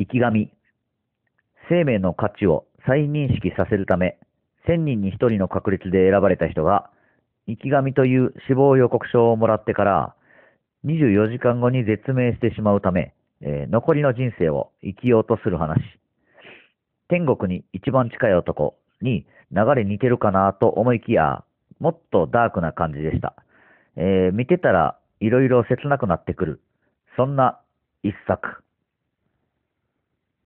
生き神。生命の価値を再認識させるため、1000人に1人の確率で選ばれた人が、生き神という死亡予告書をもらってから、24時間後に絶命してしまうため、えー残りの人生を生きようとする話。天国に一番近い男に流れ似てるかなと思いきや、もっとダークな感じでした。えー見てたらいろいろ切なくなってくる。そんな一作。